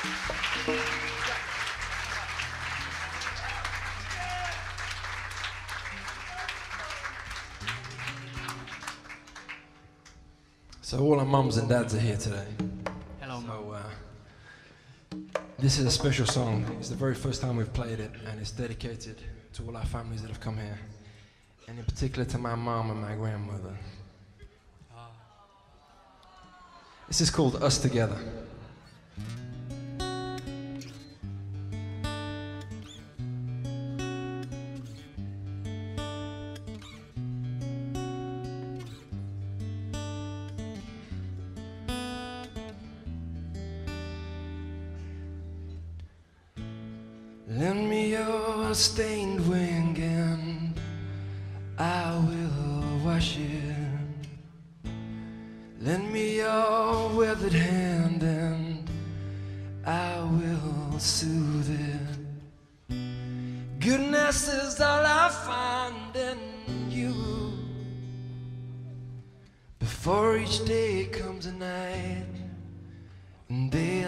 So all our mums and dads are here today. Hello, So uh, this is a special song. It's the very first time we've played it, and it's dedicated to all our families that have come here, and in particular to my mom and my grandmother. This is called Us Together. Lend me your stained wing and I will wash it. Lend me your weathered hand and I will soothe it. Goodness is all I find in you. Before each day comes a night, and they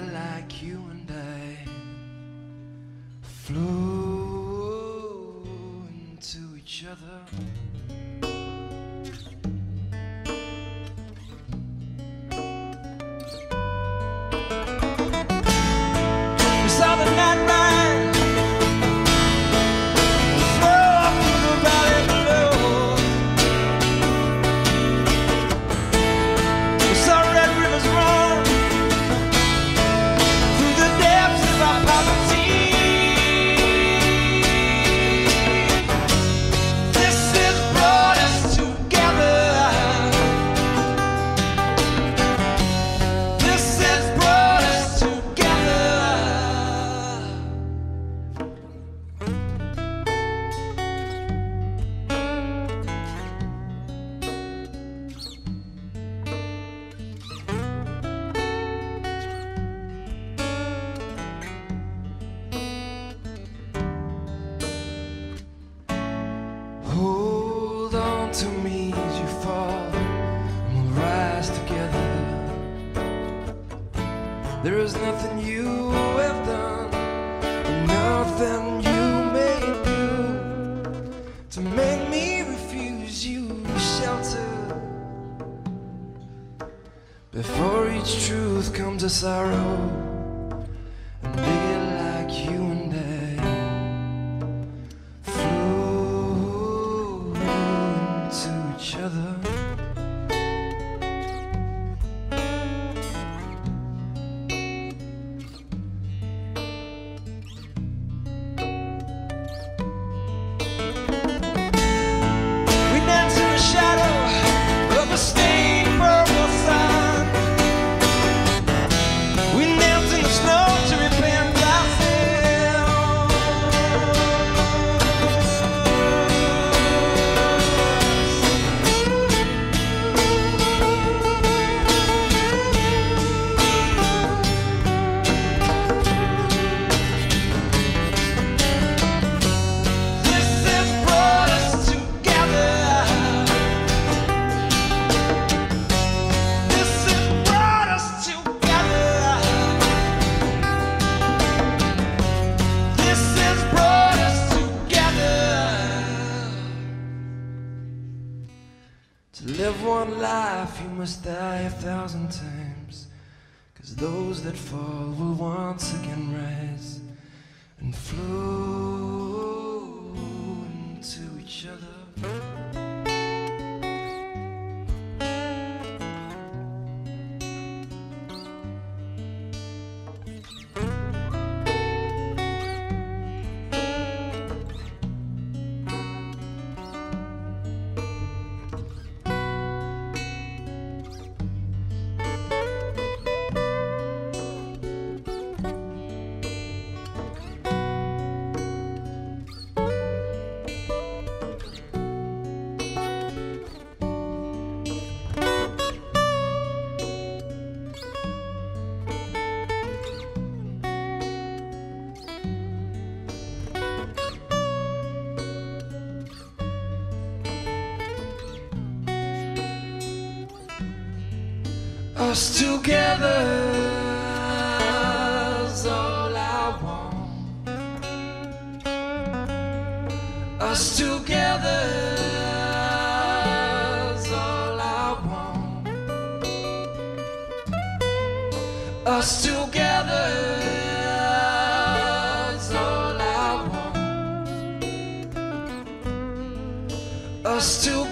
to me as you fall, and we'll rise together. There is nothing you have done, nothing you may do to make me refuse you shelter. Before each truth comes a sorrow, into life, you must die a thousand times. Cause those that fall will once again rise and flow into each other. us together is all I want. Us together is all I want. Us together is all I want. Us together.